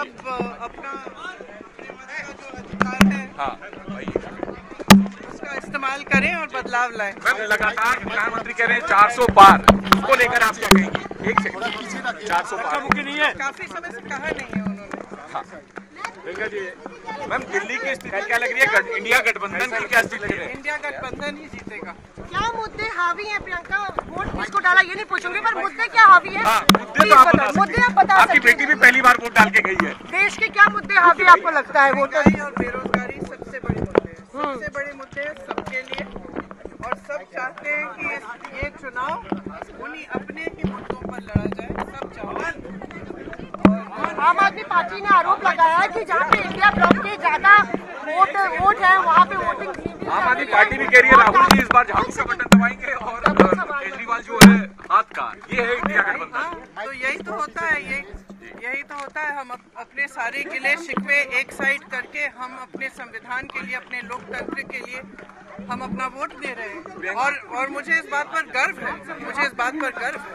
सब अपना अपने मत का जो अधिकार है हाँ उसका इस्तेमाल करें और बदलाव लाएँ। मैम लगातार प्रधानमंत्री कह रहे हैं 400 पार उसको लेकर आप क्या कहेंगे? एक सेकंड 400 पार मुमकिन नहीं है। काफ़ी समय से कहा नहीं है उन्होंने। जी। मैम दिल्ली की स्थिति क्या लग रही है? इंडिया गठबंधन की क्या स्थिति है? इंडिया गठबंधन ही जीतेगा। क्या मुद्दे हावी हैं प्रियंका? वोट किसको डाला ये नहीं पूछूँगी पर मुद्दे क्या हावी हैं? हाँ मुद्दे तो आप बता वोट डाल के गई है। देश के क्या मुद्दे हावी आपको लगता है वोटर महँगाई और बेरोजगारी सबसे बड़े मुद्दे हैं। सबसे बड़े मुद्दे हैं सबके लिए। और सब चाहते हैं कि ये चुनाव उन्हीं अपने ही मुद्दों पर लड़ा जाए। सब चाहते आम आदमी पार्टी ने आरोप लगाया है कि जहाँ पे इंडिया ब्लॉक के ज़्यादा वोट वोट है वहाँ पे वोटिंग आम आदमी पार्टी भी कह रही है राहुल जी इस बार झाड़ू का बटन दबाएँगे और। केजरीवाल जो है हाथ का। ये है इंडिया गठबंधन हाँ तो यही तो होता है ये यही तो होता है हम अप, अपने सारे गिले शिकवे एक साइड करके हम अपने संविधान के लिए अपने लोकतंत्र के लिए हम अपना वोट दे रहे हैं। और और मुझे इस बात पर गर्व है मुझे इस बात पर गर्व है।